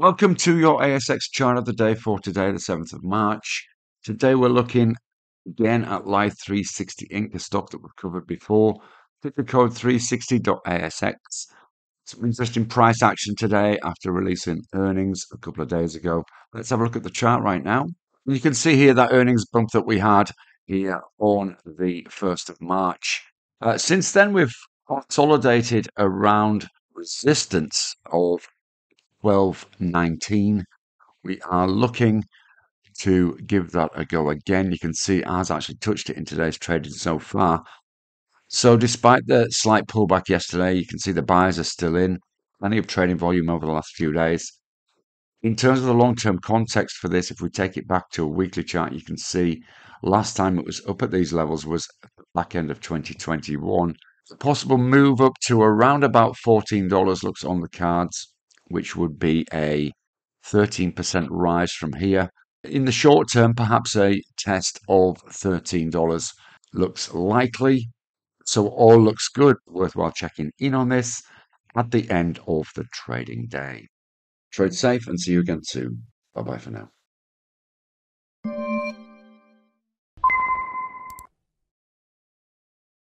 Welcome to your ASX chart of the day for today, the 7th of March. Today we're looking again at Life360 Inc., the stock that we've covered before. Ticker code 360.ASX. Some interesting price action today after releasing earnings a couple of days ago. Let's have a look at the chart right now. You can see here that earnings bump that we had here on the 1st of March. Uh, since then, we've consolidated around resistance of 12.19. We are looking to give that a go again. You can see has actually touched it in today's trading so far. So despite the slight pullback yesterday, you can see the buyers are still in. Plenty of trading volume over the last few days. In terms of the long-term context for this, if we take it back to a weekly chart, you can see last time it was up at these levels was the back end of 2021. The possible move up to around about $14 looks on the cards which would be a 13% rise from here. In the short term, perhaps a test of $13 looks likely. So all looks good. Worthwhile checking in on this at the end of the trading day. Trade safe and see you again soon. Bye bye for now.